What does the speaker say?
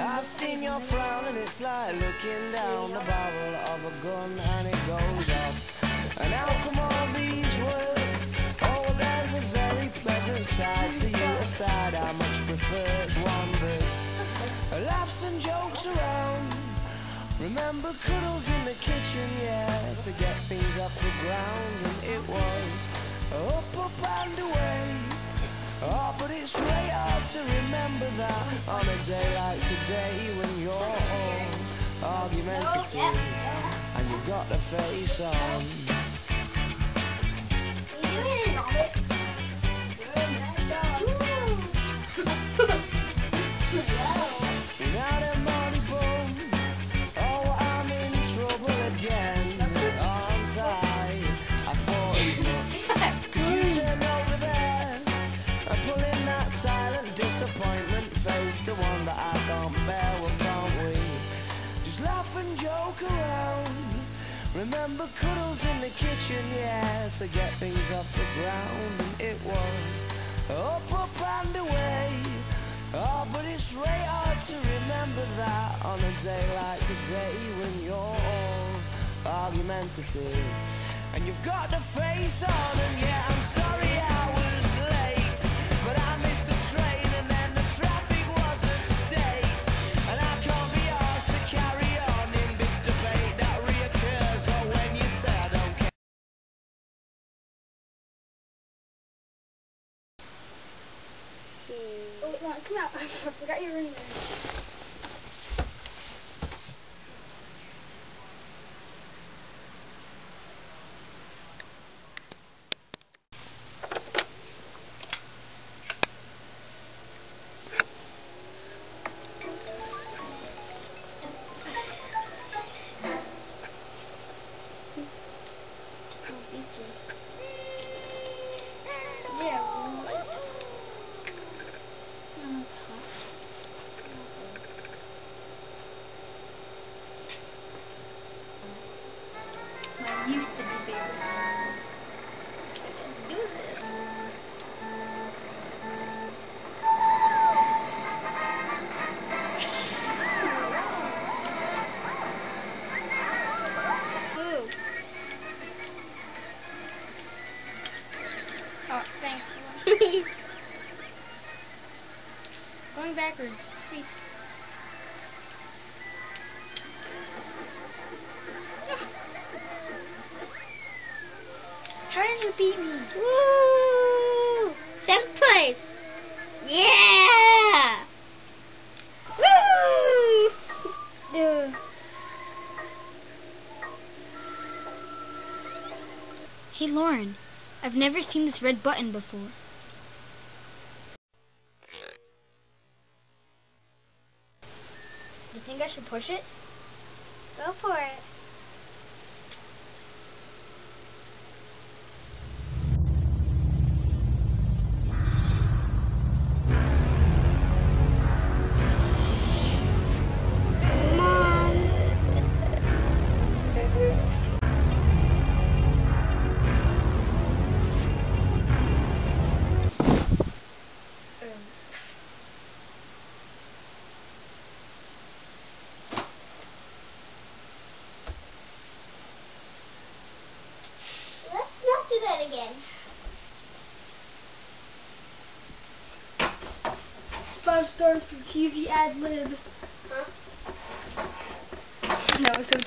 I've seen your frown and it's like looking down the barrel of a gun and it goes off. And how come all these words? Oh, there's a very pleasant side to you, a side I much prefer. It's one that's laughs and jokes around. Remember cuddles in the kitchen, yeah, to get things off the ground, and it was up, up and away. Oh, but it's to remember that on a day like today when you're all argumentative oh, and you've got the face on. Laugh and joke around? Remember cuddles in the kitchen, yeah, to get things off the ground, and it was up, up and away. Oh, but it's really hard to remember that on a day like today when you're all argumentative and you've got the face on. And yeah, I'm sorry I Oh, no, come out. I forgot your ring. Yeah. Going backwards. Sweet. How did you beat me? Woo! Seventh place. Yeah! Woo! Dude. Hey Lauren, I've never seen this red button before. You think I should push it? Go for it. Five stars for cheesy ad lib. Huh? No, so